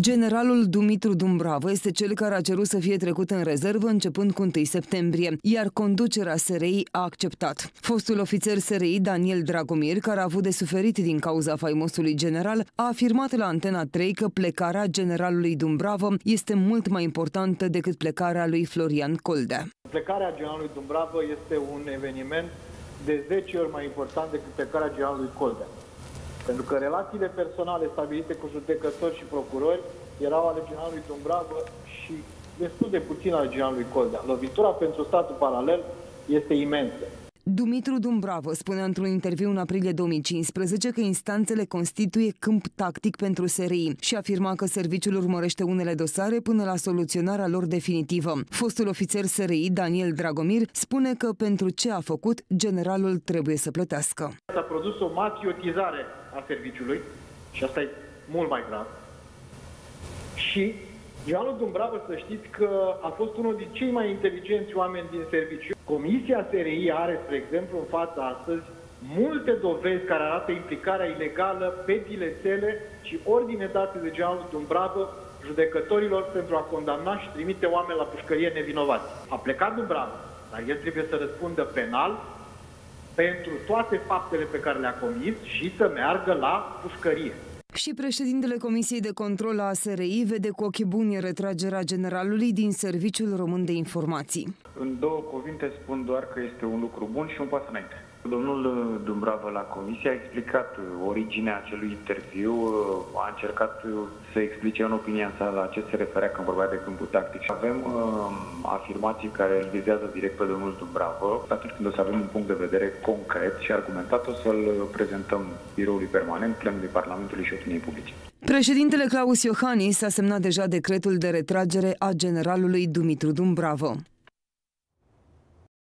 Generalul Dumitru Dumbravă este cel care a cerut să fie trecut în rezervă începând cu 1 septembrie, iar conducerea SRI a acceptat. Fostul ofițer SRI Daniel Dragomir, care a avut de suferit din cauza faimosului general, a afirmat la Antena 3 că plecarea generalului Dumbravă este mult mai importantă decât plecarea lui Florian Coldea. Plecarea generalului Dumbravă este un eveniment de 10 ori mai important decât plecarea generalului Coldea. Pentru că relațiile personale stabilite cu judecători și procurori erau ale generalului Dumbravă și destul de puțin ale generalului Coldea. Lovitura pentru statul paralel este imensă. Dumitru Dumbravă spunea într-un interviu în aprilie 2015 că instanțele constituie câmp tactic pentru SRI și afirma că serviciul urmărește unele dosare până la soluționarea lor definitivă. Fostul ofițer SRI, Daniel Dragomir, spune că pentru ce a făcut, generalul trebuie să plătească. S-a produs o mafiotizare a serviciului și asta e mult mai grav. Și Generalul Dumbravă, să știți că a fost unul din cei mai inteligenți oameni din serviciu. Comisia SRI are, spre exemplu, în fața astăzi, multe dovezi care arată implicarea ilegală pe bilețele și ordine date de generalul Dumbravă judecătorilor pentru a condamna și trimite oameni la pușcărie nevinovați. A plecat Dumbravă, dar el trebuie să răspundă penal pentru toate faptele pe care le-a comis și să meargă la pușcărie. Și președintele Comisiei de Control a SRI vede cu ochi buni retragerea generalului din Serviciul Român de Informații. În două cuvinte spun doar că este un lucru bun și un pas înainte. Domnul uh, Dumbravă la comisie a explicat uh, originea acelui interviu, uh, a încercat să explice în opinia sa la ce se referea când vorbea de câmpul tactic. Și avem uh, afirmații care îl vizează direct pe domnul Dumbravă. Atunci când o să avem un punct de vedere concret și argumentat, o să-l prezentăm biroului permanent, plenului Parlamentului și opiniei publice. Președintele Claus Iohannis a semnat deja decretul de retragere a generalului Dumitru Dumbravă.